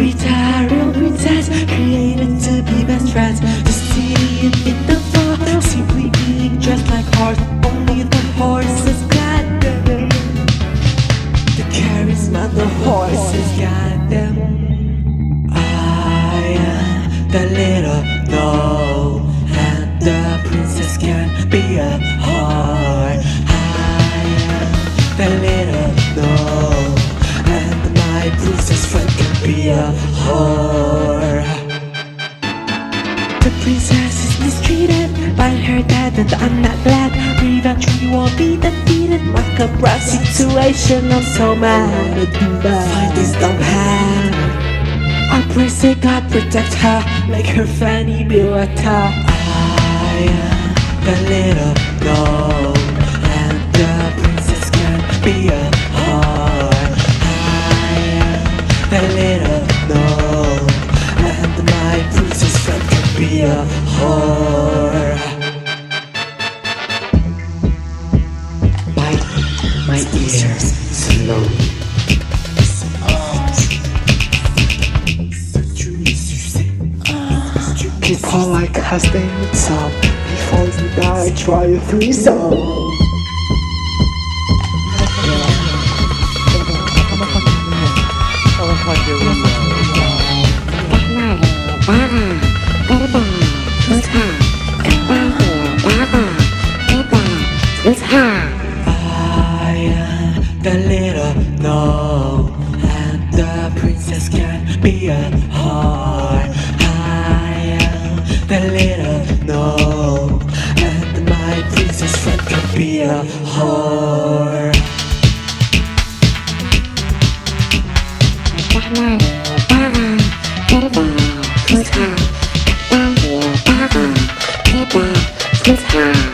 Rita, real created to be best friends. In the simply dressed like horse. Charisma, the horses got them. I am the little no, and the princess can be a whore. I am the little no, and my princess friend can be a whore. The princess is mistreated by her dad, and I'm not glad. Revenge we won't be defeated. Like a rough situation, I'm so mad. Fight this dumb hand. I pray say God protect her, make her fanny be wet her. I am the little no, and the princess can be a whore. I am the little no, and my princess friend can be a whore. My ear slowly. Like us, they need some. Before you die, try a threesome. I am the little no, and the princess can be a whore. I am the little no, and my princess friend can be a whore. Good